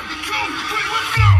Let's go.